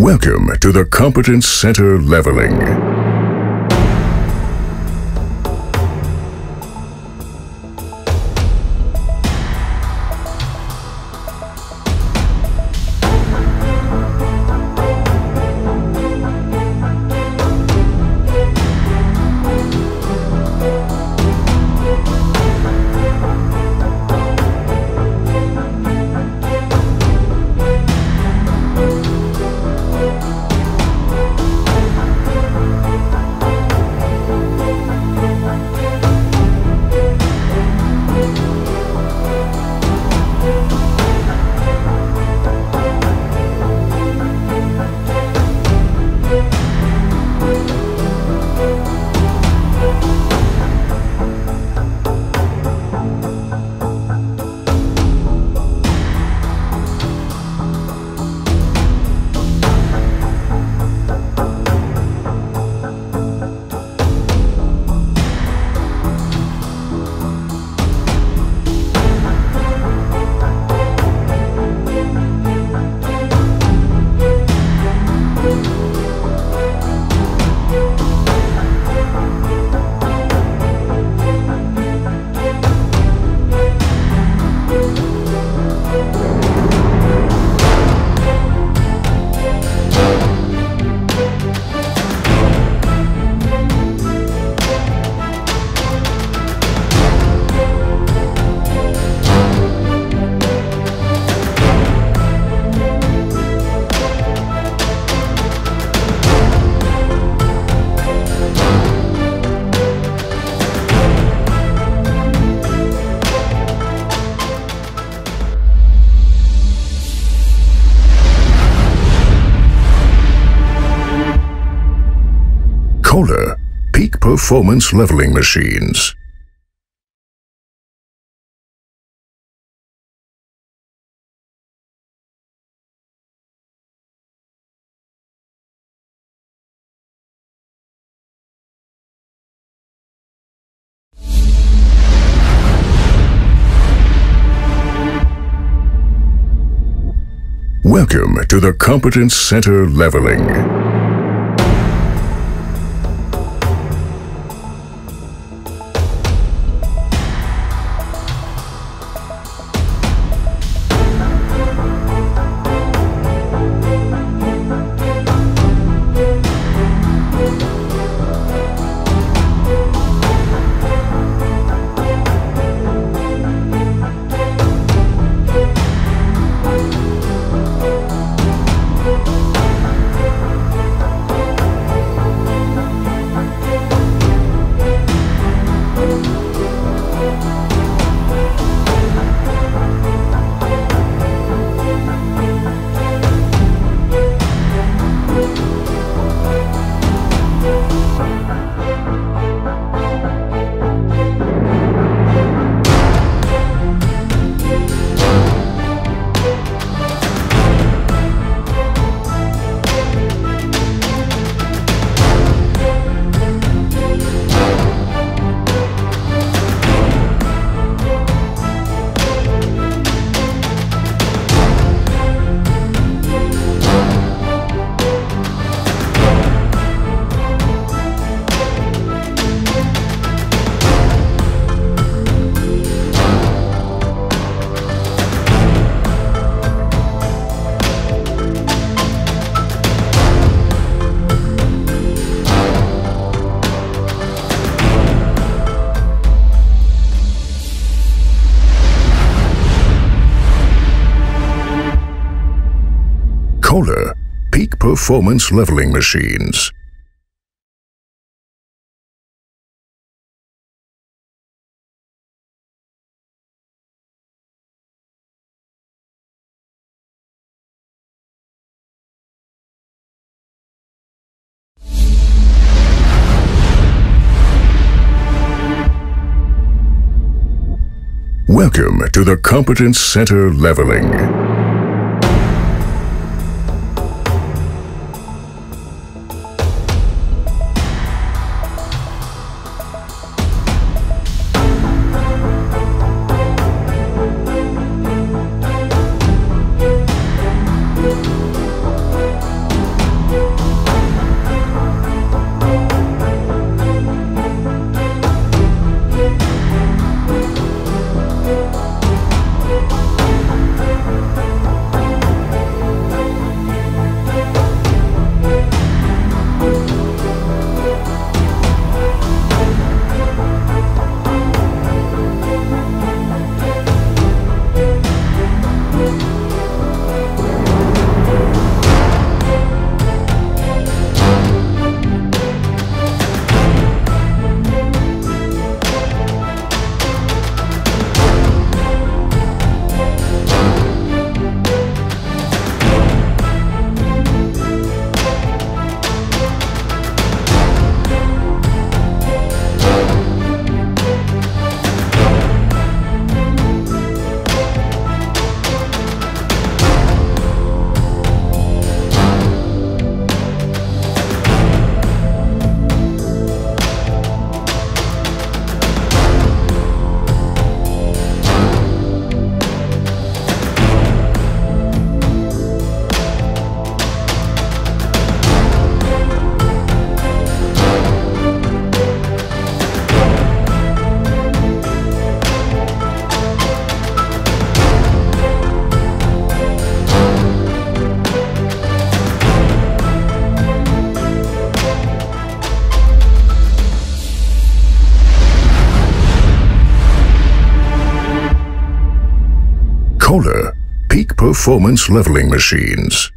Welcome to the Competence Center Leveling. Peak Performance Leveling Machines. Welcome to the Competence Center Leveling. Kohler Peak Performance Leveling Machines. Welcome to the Competence Center Leveling. Kohler Peak Performance Leveling Machines.